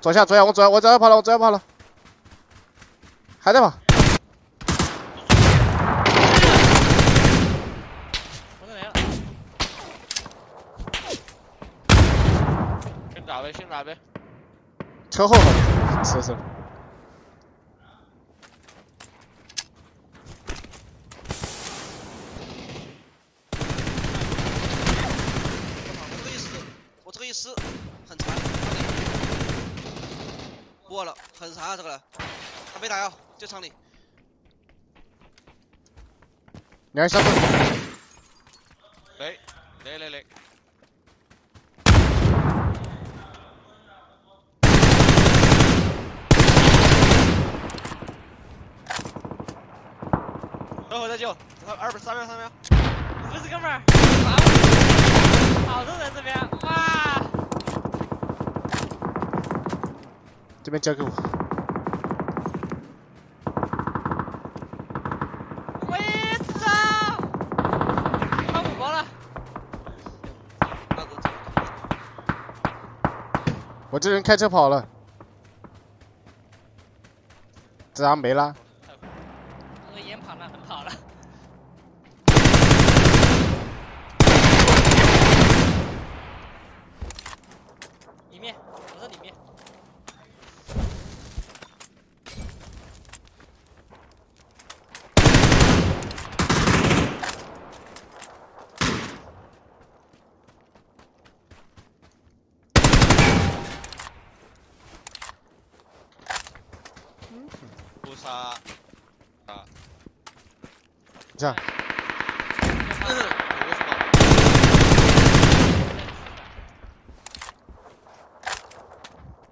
坐下左下，我左下我左下跑了，我左下跑了，还在跑。打呗，先打呗。车后头，是是。我这个意思，我这个意思很残，过了，很残啊这个人，他没打药，就场里，两下子，来来来来，等会再救，二百三秒三秒，不是哥们儿，哇好多人这边，哇，这边交给我。我这人开车跑了，这样没了。那个烟跑了，人跑了，里面，我在里面，屠杀啊！这样，有个什么？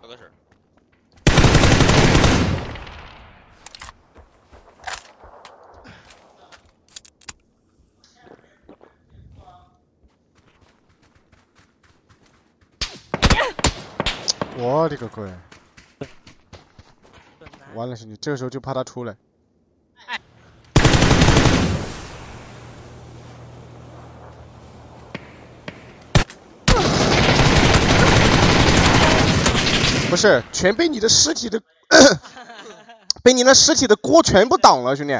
有个事儿。我的个乖！完了，兄弟，这个时候就怕他出来。不是，全被你的尸体的，被你那尸体的锅全部挡了，兄弟。